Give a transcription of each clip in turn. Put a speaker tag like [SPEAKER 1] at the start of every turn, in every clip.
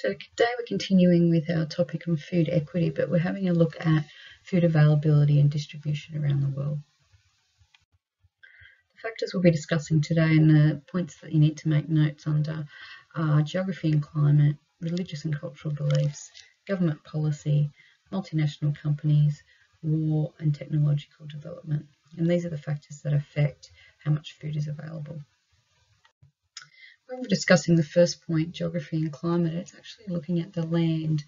[SPEAKER 1] So today we're continuing with our topic on food equity, but we're having a look at food availability and distribution around the world. The factors we'll be discussing today and the points that you need to make notes under are geography and climate, religious and cultural beliefs, government policy, multinational companies, war and technological development. And these are the factors that affect how much food is available. When we're discussing the first point, geography and climate, it's actually looking at the land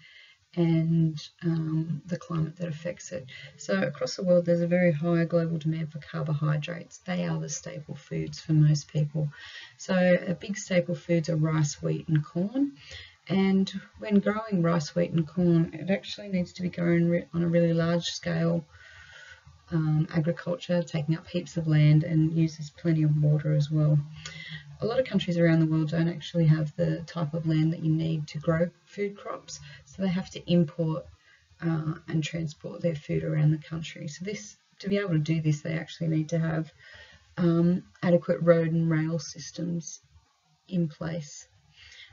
[SPEAKER 1] and um, the climate that affects it. So across the world, there's a very high global demand for carbohydrates. They are the staple foods for most people. So a big staple foods are rice, wheat, and corn. And when growing rice, wheat, and corn, it actually needs to be grown on a really large scale um, agriculture, taking up heaps of land and uses plenty of water as well a lot of countries around the world don't actually have the type of land that you need to grow food crops, so they have to import uh, and transport their food around the country. So this, to be able to do this, they actually need to have um, adequate road and rail systems in place.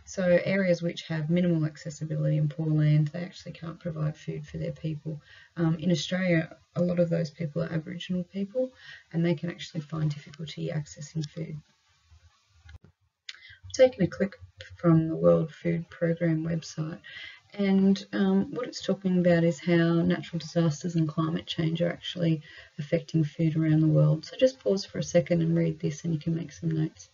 [SPEAKER 1] So areas which have minimal accessibility and poor land, they actually can't provide food for their people. Um, in Australia, a lot of those people are Aboriginal people and they can actually find difficulty accessing food taken a clip from the World Food Programme website and um, what it's talking about is how natural disasters and climate change are actually affecting food around the world. So just pause for a second and read this and you can make some notes.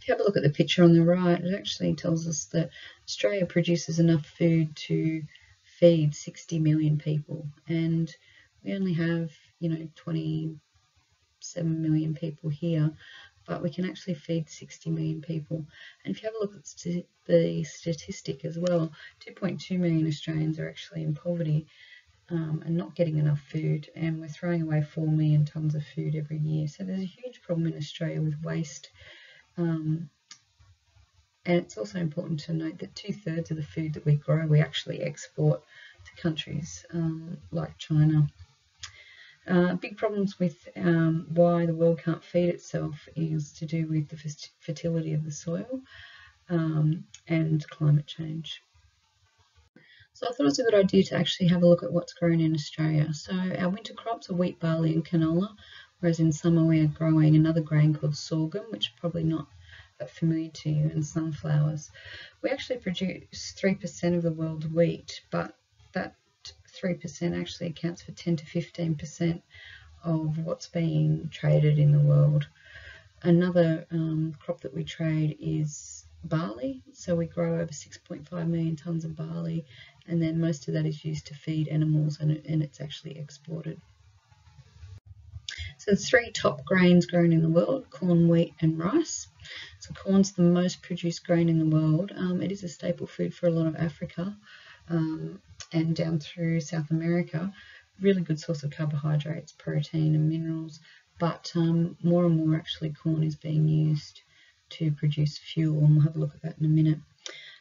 [SPEAKER 1] If you have a look at the picture on the right, it actually tells us that Australia produces enough food to feed 60 million people and we only have, you know, 27 million people here but we can actually feed 60 million people. And if you have a look at st the statistic as well, 2.2 million Australians are actually in poverty um, and not getting enough food, and we're throwing away 4 million tonnes of food every year. So there's a huge problem in Australia with waste. Um, and it's also important to note that two thirds of the food that we grow, we actually export to countries um, like China. Uh, big problems with um, why the world can't feed itself is to do with the fertility of the soil um, and climate change. So I thought it was a good idea to actually have a look at what's grown in Australia. So our winter crops are wheat, barley and canola, whereas in summer we are growing another grain called sorghum, which is probably not that familiar to you, and sunflowers. We actually produce 3% of the world's wheat, but 3% actually accounts for 10 to 15% of what's being traded in the world. Another um, crop that we trade is barley. So we grow over 6.5 million tonnes of barley and then most of that is used to feed animals and, and it's actually exported. So the three top grains grown in the world, corn, wheat and rice. So corn's the most produced grain in the world. Um, it is a staple food for a lot of Africa um, and down through South America. Really good source of carbohydrates, protein and minerals, but um, more and more actually corn is being used to produce fuel and we'll have a look at that in a minute.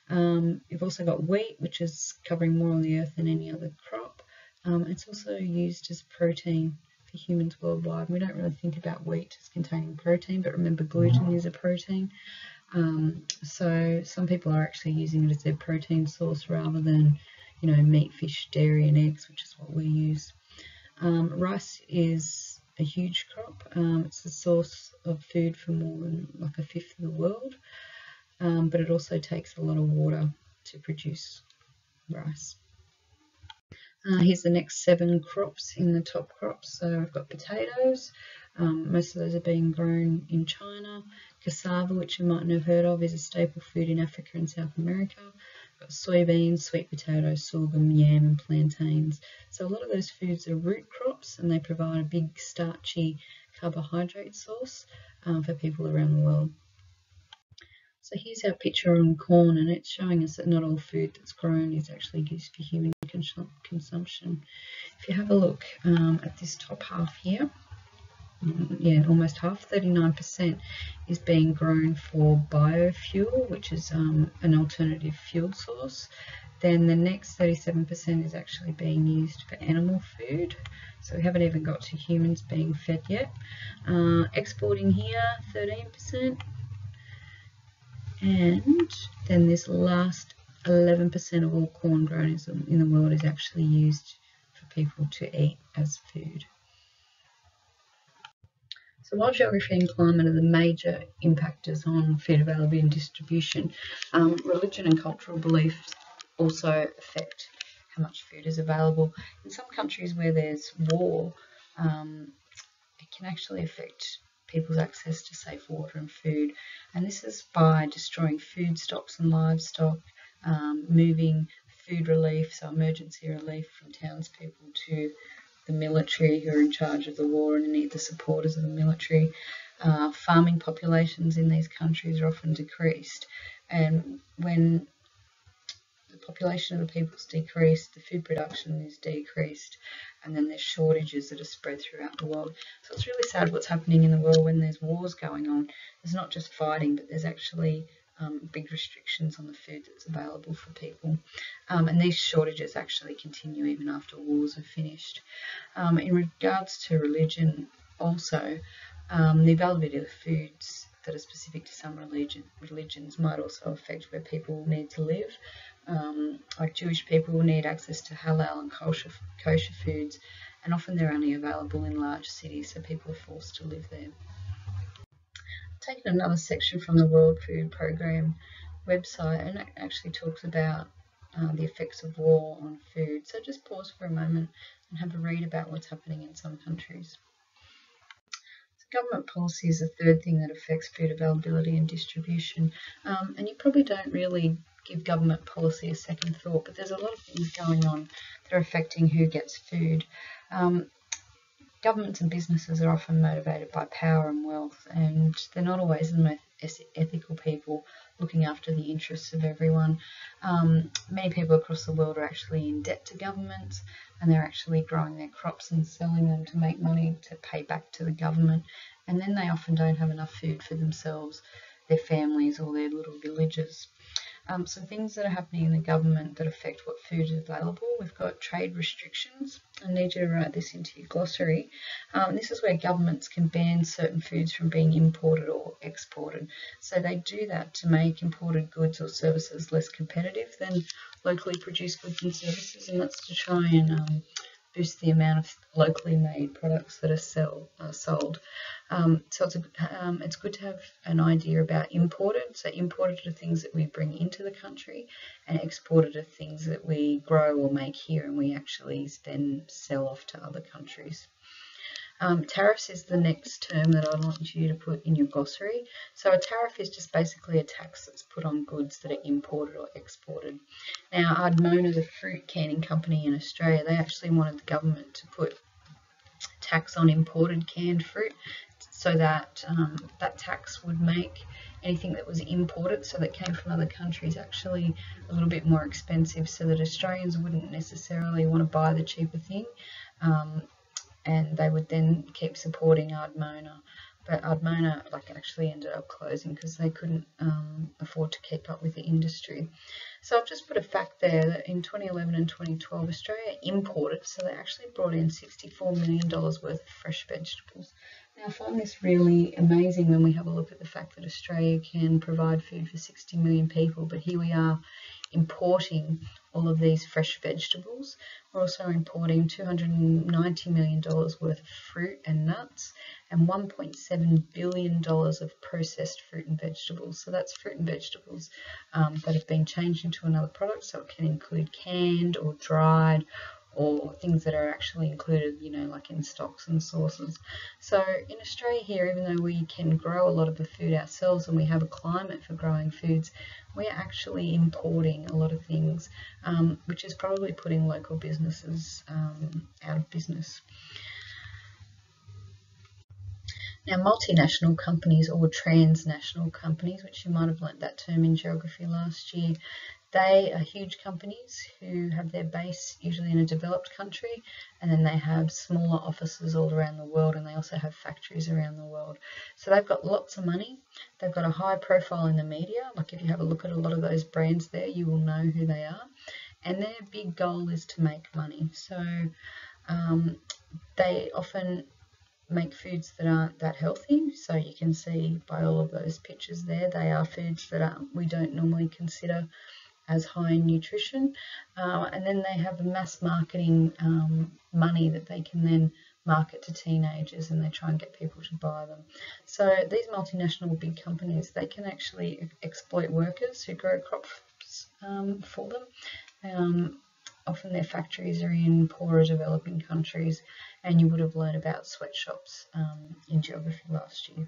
[SPEAKER 1] Um, you've also got wheat, which is covering more on the earth than any other crop. Um, it's also used as protein for humans worldwide. We don't really think about wheat as containing protein, but remember gluten is a protein. Um, so some people are actually using it as their protein source rather than, you know, meat, fish, dairy and eggs, which is what we use. Um, rice is a huge crop. Um, it's the source of food for more than like a fifth of the world, um, but it also takes a lot of water to produce rice. Uh, here's the next seven crops in the top crops. So I've got potatoes, um, most of those are being grown in China. Cassava, which you mightn't have heard of, is a staple food in Africa and South America. Got soybeans, sweet potatoes, sorghum, yam, and plantains. So a lot of those foods are root crops and they provide a big starchy carbohydrate source um, for people around the world. So here's our picture on corn and it's showing us that not all food that's grown is actually used for human consumption. If you have a look um, at this top half here, yeah, almost half, 39% is being grown for biofuel, which is um, an alternative fuel source. Then the next 37% is actually being used for animal food. So we haven't even got to humans being fed yet. Uh, exporting here, 13%. And then this last 11% of all corn grown in the world is actually used for people to eat as food. So while geography and climate are the major impactors on food availability and distribution, um, religion and cultural beliefs also affect how much food is available. In some countries where there's war, um, it can actually affect people's access to safe water and food. And this is by destroying food stocks and livestock, um, moving food relief, so emergency relief from townspeople to the military who are in charge of the war and need the supporters of the military. Uh, farming populations in these countries are often decreased, and when the population of the people is decreased, the food production is decreased, and then there's shortages that are spread throughout the world. So it's really sad what's happening in the world when there's wars going on. There's not just fighting, but there's actually um, big restrictions on the food that's available for people. Um, and these shortages actually continue even after wars are finished. Um, in regards to religion, also, um, the availability of foods that are specific to some religion, religions might also affect where people need to live. Um, like Jewish people need access to halal and kosher, kosher foods, and often they're only available in large cities, so people are forced to live there taken another section from the World Food Programme website and it actually talks about uh, the effects of war on food. So just pause for a moment and have a read about what's happening in some countries. Government policy is the third thing that affects food availability and distribution. Um, and you probably don't really give government policy a second thought, but there's a lot of things going on that are affecting who gets food. Um, Governments and businesses are often motivated by power and wealth, and they're not always the most ethical people looking after the interests of everyone. Um, many people across the world are actually in debt to governments, and they're actually growing their crops and selling them to make money to pay back to the government, and then they often don't have enough food for themselves, their families, or their little villages. Um, some things that are happening in the government that affect what food is available. We've got trade restrictions. I need you to write this into your glossary. Um, this is where governments can ban certain foods from being imported or exported. So they do that to make imported goods or services less competitive than locally produced goods and services, and that's to try and um, boost the amount of locally made products that are sell, uh, sold. Um, so it's, a, um, it's good to have an idea about imported. So imported are things that we bring into the country and exported are things that we grow or make here and we actually then sell off to other countries. Um, tariffs is the next term that I want you to put in your glossary. So a tariff is just basically a tax that's put on goods that are imported or exported. Now Ardmona, the fruit canning company in Australia, they actually wanted the government to put tax on imported canned fruit so that um, that tax would make anything that was imported, so that came from other countries, actually a little bit more expensive, so that Australians wouldn't necessarily want to buy the cheaper thing. Um, and they would then keep supporting Ardmona. But Ardmona like actually ended up closing because they couldn't um, afford to keep up with the industry. So I've just put a fact there that in 2011 and 2012 Australia imported, so they actually brought in $64 million worth of fresh vegetables. Now I find this really amazing when we have a look at the fact that Australia can provide food for 60 million people, but here we are importing all of these fresh vegetables. We're also importing $290 million worth of fruit and nuts and $1.7 billion of processed fruit and vegetables. So that's fruit and vegetables um, that have been changed into another product. So it can include canned or dried or things that are actually included, you know, like in stocks and sauces. So in Australia here, even though we can grow a lot of the food ourselves and we have a climate for growing foods, we're actually importing a lot of things, um, which is probably putting local businesses um, out of business. Now, multinational companies or transnational companies, which you might have learnt that term in geography last year, they are huge companies who have their base usually in a developed country and then they have smaller offices all around the world and they also have factories around the world. So they've got lots of money. They've got a high profile in the media. Like if you have a look at a lot of those brands there, you will know who they are. And their big goal is to make money. So um, they often make foods that aren't that healthy. So you can see by all of those pictures there, they are foods that we don't normally consider as high in nutrition. Uh, and then they have mass marketing um, money that they can then market to teenagers and they try and get people to buy them. So these multinational big companies, they can actually exploit workers who grow crops um, for them. Um, often their factories are in poorer developing countries and you would have learned about sweatshops um, in geography last year.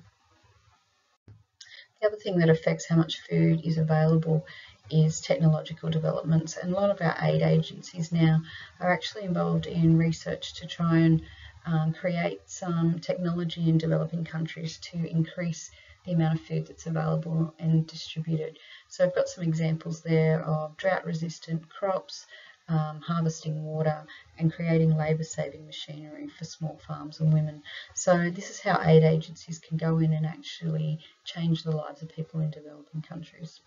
[SPEAKER 1] The other thing that affects how much food is available is technological developments and a lot of our aid agencies now are actually involved in research to try and um, create some technology in developing countries to increase the amount of food that's available and distributed. So I've got some examples there of drought resistant crops, um, harvesting water and creating labour saving machinery for small farms and women. So this is how aid agencies can go in and actually change the lives of people in developing countries.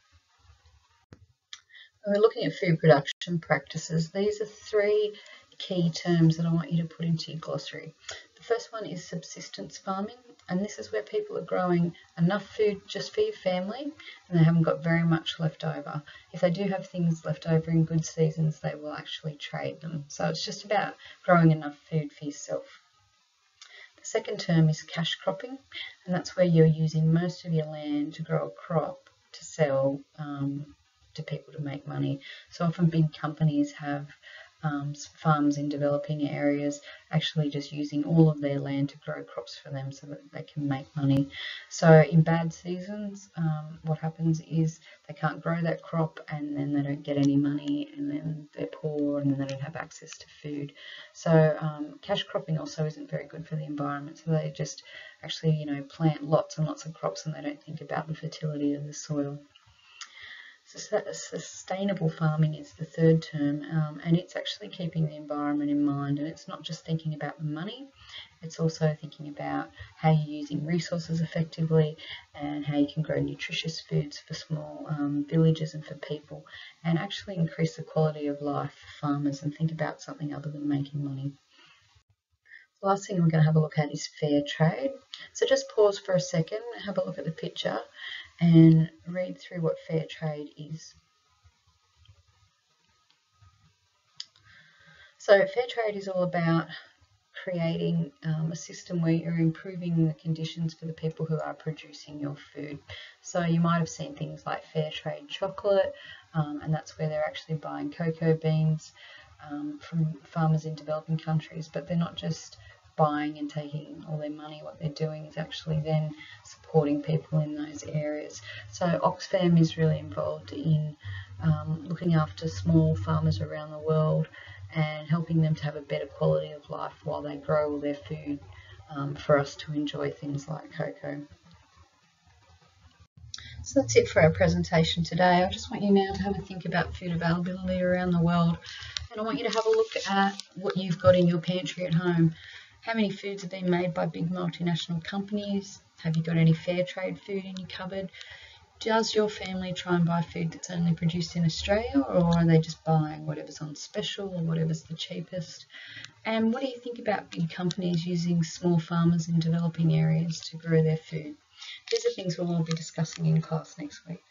[SPEAKER 1] We're looking at food production practices, these are three key terms that I want you to put into your glossary. The first one is subsistence farming, and this is where people are growing enough food just for your family and they haven't got very much left over. If they do have things left over in good seasons, they will actually trade them. So it's just about growing enough food for yourself. The second term is cash cropping, and that's where you're using most of your land to grow a crop to sell um, to people to make money. So often big companies have um, farms in developing areas actually just using all of their land to grow crops for them so that they can make money. So in bad seasons, um, what happens is they can't grow that crop and then they don't get any money and then they're poor and then they don't have access to food. So um, cash cropping also isn't very good for the environment. So they just actually, you know, plant lots and lots of crops and they don't think about the fertility of the soil. Sustainable farming is the third term, um, and it's actually keeping the environment in mind. And it's not just thinking about the money, it's also thinking about how you're using resources effectively and how you can grow nutritious foods for small um, villages and for people, and actually increase the quality of life for farmers and think about something other than making money. The last thing we're going to have a look at is fair trade. So just pause for a second, have a look at the picture and read through what fair trade is. So fair trade is all about creating um, a system where you're improving the conditions for the people who are producing your food. So you might have seen things like fair trade chocolate, um, and that's where they're actually buying cocoa beans um, from farmers in developing countries, but they're not just buying and taking all their money, what they're doing is actually then supporting people in those areas. So Oxfam is really involved in um, looking after small farmers around the world and helping them to have a better quality of life while they grow all their food um, for us to enjoy things like cocoa. So that's it for our presentation today. I just want you now to have a think about food availability around the world and I want you to have a look at what you've got in your pantry at home. How many foods have been made by big multinational companies? Have you got any fair trade food in your cupboard? Does your family try and buy food that's only produced in Australia or are they just buying whatever's on special or whatever's the cheapest? And what do you think about big companies using small farmers in developing areas to grow their food? These are things we'll all be discussing in class next week.